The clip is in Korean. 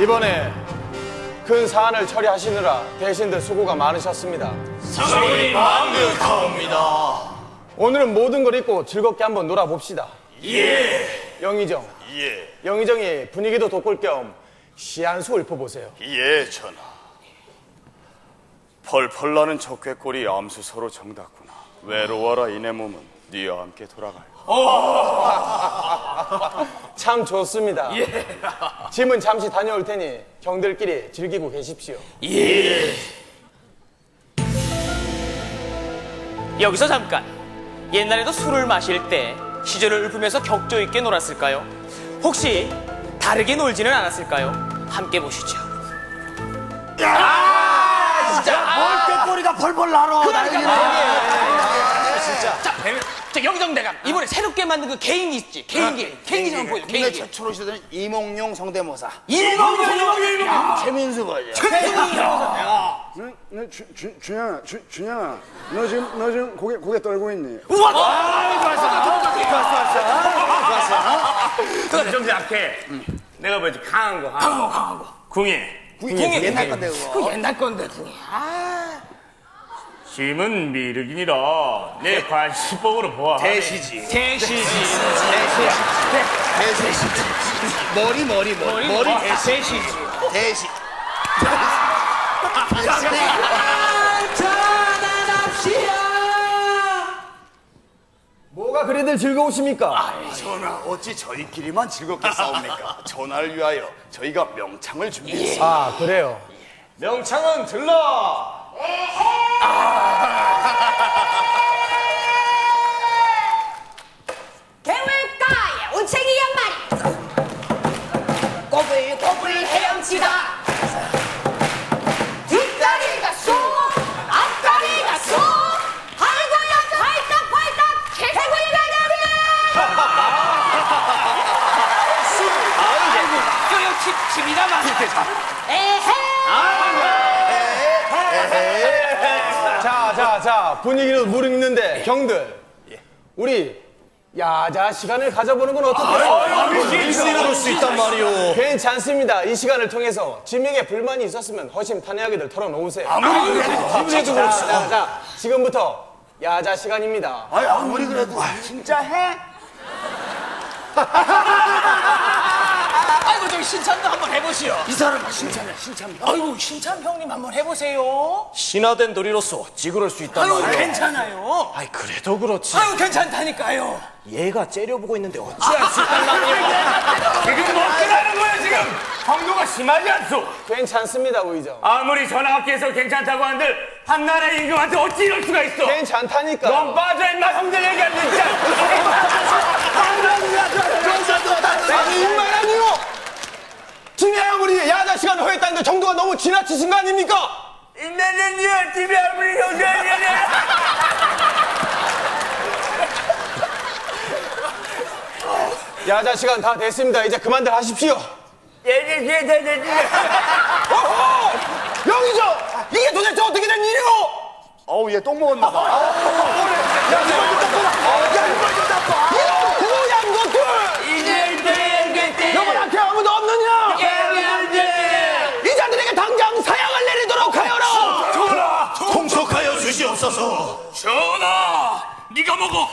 이번에 큰 사안을 처리하시느라 대신들 수고가 많으셨습니다. 성이 만극합니다. 오늘은 모든 걸 잊고 즐겁게 한번 놀아봅시다. 예, 영의정, 예, 영의정이 분위기도 돋굴 겸 시한수 읊어보세요. 예, 전하. 펄펄 나는 적개골이 암수 서로 정답구나. 외로워라 이내 몸은 네와 함께 돌아갈. 참 좋습니다. 짐은 잠시 다녀올 테니 경들끼리 즐기고 계십시오. 여기서 잠깐. 옛날에도 술을 마실 때 시절을 읊으면서 격조 있게 놀았을까요? 혹시 다르게 놀지는 않았을까요? 함께 보시죠. 머리가 벌벌 날아. 자, 배면- 자 영정대감 이번에 새롭게 만든 그 개인기 있지? 개인기. 개인기 좀 보여줘. 국내 개인기. 최초로 시도된 이몽룡 성대모사. 일본군 일본군 최민수 버전. 너, 주, 주, 준영아, 주, 준영아, 너 지금, 너 지금 고개, 고개 떨고 있니? 좀 약해. 내가 뭐지 강한 거. 강한 거. 강한 거. 궁예. 궁예. 옛날 건데 그거. 그 옛날 건데 궁예. 힘은 미륵이니라 내 관시법으로 보아. 대시지. 대시지. 대시지. 머리 머리 머리 머리 대시지. 대시. 뭐가 그리들 즐거우십니까? 전하, 어찌 저희끼리만 즐겁게 싸웁니까? 전하를 위하여 저희가 명창을 준비했습니다. 아, 그래요. 명창은 들러. 역시 집이나 많다. 에헤 자, 자, 자, 분위기는 무르익는데 경들, 우리 야자 시간을 가져보는 건 어떻겠어요? 그럴 수 있단 말이오. 괜찮습니다. 이 시간을 통해서 짐에게 불만이 있었으면 허심탄회하게들 털어놓으세요. 아무리 그래도 자, 자, 자, 지금부터 야자 시간입니다. 아니 아무리 그래도 진짜 해? 아이고 저기 신찬도 한번 해보시오. 이 사람 칭찬해 칭찬. 아이고 신찬 형님 한번 해보세요. 신화된 도리로서 찌그럴 수 있단 아이고 괜찮아요. 아이, 그래도 그렇지. 아이고 괜찮다니까요. 얘가 째려보고 있는데 어찌할 수 있단 지금 뭐 어떻게하는 거야 지금? 황도가 심하지 않소? 괜찮습니다, 우이정. 아무리 전하께서 괜찮다고 한들 한나라 임금한테 어찌 이럴 수가 있어? 괜찮다니까. 넌 빠져 임마 형들 얘기하는 진짜. 아니, 이말 아니오! 진해야 우리 야자 시간을 허했다는데 정도가 너무 지나치신 거 아닙니까? 인내는 니가 집에 아무리 형들이냐? 야자 시간 다 됐습니다. 이제 그만들 하십시오. 어허! 영희정! 이게 도대체 어떻게 된 일이오? 어우, 얘 똥 먹었나 봐. 야, 이거 고양 하여라! 통속하여 주시옵소서. 전하, 네가 먹어.